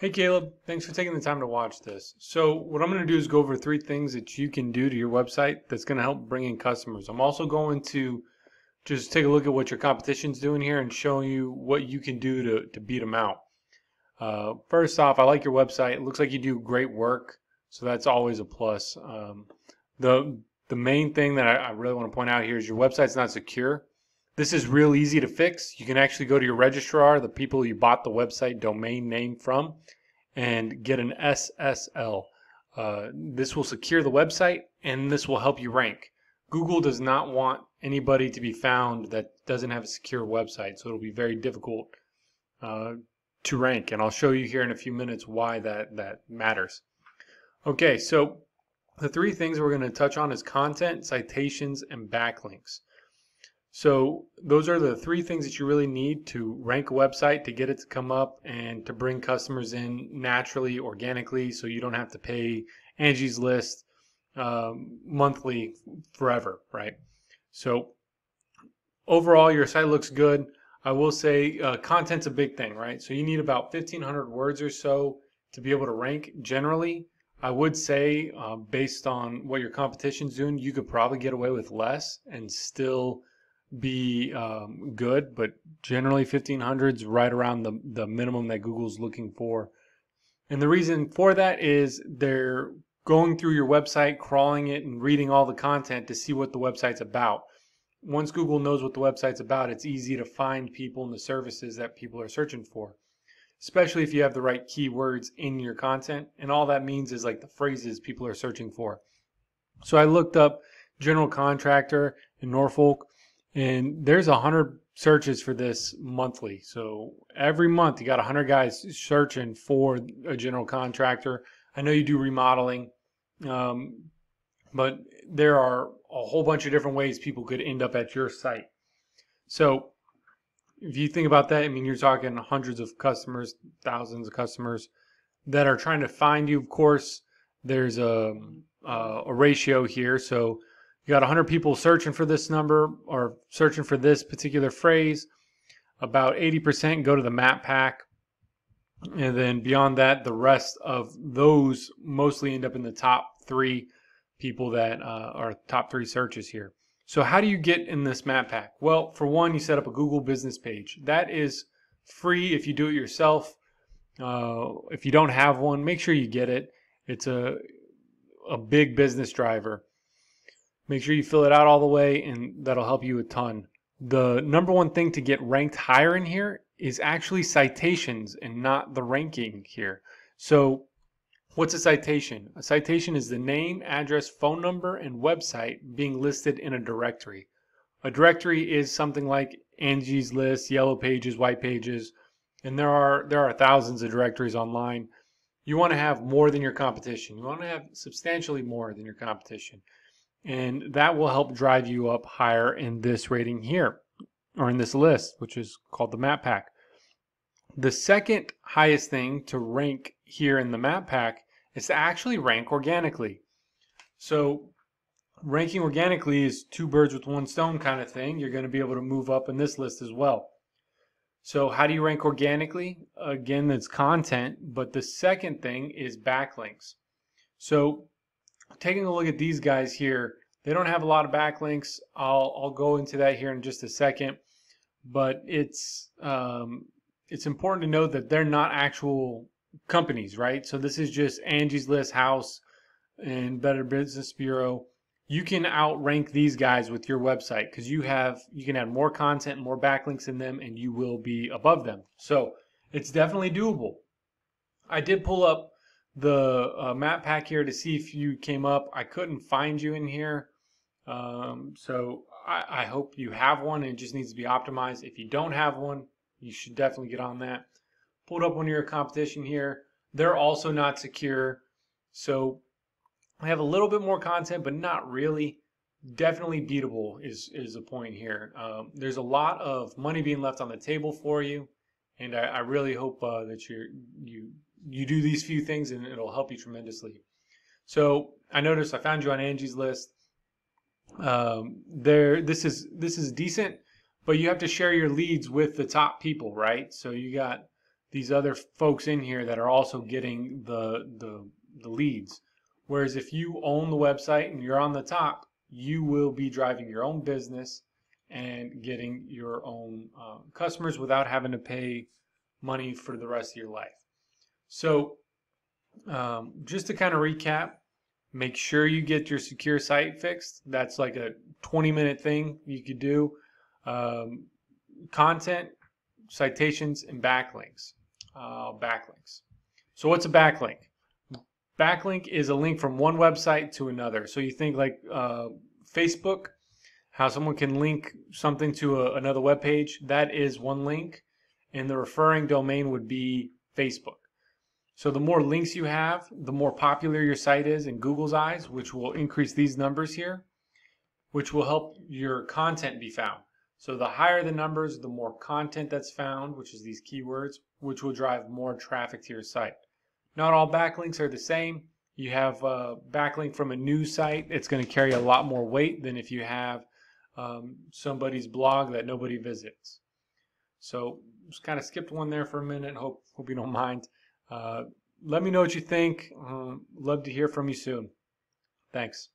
Hey Caleb, thanks for taking the time to watch this. So what I'm going to do is go over three things that you can do to your website that's going to help bring in customers. I'm also going to just take a look at what your competition's doing here and show you what you can do to, to beat them out. Uh, first off, I like your website. It looks like you do great work, so that's always a plus. Um, the the main thing that I, I really want to point out here is your website's not secure. This is real easy to fix. You can actually go to your registrar, the people you bought the website domain name from, and get an SSL. Uh, this will secure the website and this will help you rank. Google does not want anybody to be found that doesn't have a secure website, so it'll be very difficult uh, to rank. And I'll show you here in a few minutes why that, that matters. Okay, so the three things we're going to touch on is content, citations, and backlinks. So those are the three things that you really need to rank a website to get it to come up and to bring customers in naturally, organically, so you don't have to pay Angie's List um, monthly forever, right? So overall, your site looks good. I will say uh, content's a big thing, right? So you need about 1,500 words or so to be able to rank generally. I would say, uh, based on what your competition's doing, you could probably get away with less and still be um, good, but generally 1500 is right around the, the minimum that Google's looking for. And the reason for that is they're going through your website, crawling it, and reading all the content to see what the website's about. Once Google knows what the website's about, it's easy to find people and the services that people are searching for, especially if you have the right keywords in your content. And all that means is like the phrases people are searching for. So I looked up general contractor in Norfolk and there's a hundred searches for this monthly. So every month you got a hundred guys searching for a general contractor. I know you do remodeling, um, but there are a whole bunch of different ways people could end up at your site. So if you think about that, I mean, you're talking hundreds of customers, thousands of customers that are trying to find you. Of course, there's a, a, a ratio here. So you got 100 people searching for this number or searching for this particular phrase. About 80% go to the map pack. And then beyond that, the rest of those mostly end up in the top three people that uh, are top three searches here. So how do you get in this map pack? Well, for one, you set up a Google business page. That is free if you do it yourself. Uh, if you don't have one, make sure you get it. It's a a big business driver. Make sure you fill it out all the way, and that'll help you a ton. The number one thing to get ranked higher in here is actually citations and not the ranking here. So, what's a citation? A citation is the name, address, phone number, and website being listed in a directory. A directory is something like Angie's List, Yellow Pages, White Pages, and there are there are thousands of directories online. You want to have more than your competition. You want to have substantially more than your competition and that will help drive you up higher in this rating here or in this list which is called the map pack. The second highest thing to rank here in the map pack is to actually rank organically. So ranking organically is two birds with one stone kind of thing. You're going to be able to move up in this list as well. So how do you rank organically? Again that's content but the second thing is backlinks. So taking a look at these guys here, they don't have a lot of backlinks. I'll I'll go into that here in just a second, but it's um, it's important to note that they're not actual companies, right? So this is just Angie's List Houzz and Better Business Bureau. You can outrank these guys with your website because you have you can add more content, more backlinks in them, and you will be above them. So it's definitely doable. I did pull up the uh, map pack here to see if you came up. I couldn't find you in here. Um, so I, I, hope you have one. It just needs to be optimized. If you don't have one, you should definitely get on that. Pulled up one of your competition here. They're also not secure. So I have a little bit more content, but not really. Definitely beatable is, is the point here. Um, there's a lot of money being left on the table for you. And I, I really hope uh, that you you you do these few things and it'll help you tremendously. So I noticed I found you on Angie's list. Um, there, this is this is decent, but you have to share your leads with the top people, right? So you got these other folks in here that are also getting the, the, the leads. Whereas if you own the website and you're on the top, you will be driving your own business and getting your own uh, customers without having to pay money for the rest of your life. So, um, just to kind of recap, make sure you get your secure site fixed. That's like a 20 minute thing you could do. Um, content, citations, and backlinks. Uh, backlinks. So, what's a backlink? Backlink is a link from one website to another. So, you think like uh, Facebook how someone can link something to a, another web page, that is one link, and the referring domain would be Facebook. So the more links you have, the more popular your site is in Google's eyes, which will increase these numbers here, which will help your content be found. So the higher the numbers, the more content that's found, which is these keywords, which will drive more traffic to your site. Not all backlinks are the same. You have a backlink from a news site, it's going to carry a lot more weight than if you have um, somebody's blog that nobody visits. So just kind of skipped one there for a minute. Hope hope you don't mind. Uh, let me know what you think. Uh, love to hear from you soon. Thanks.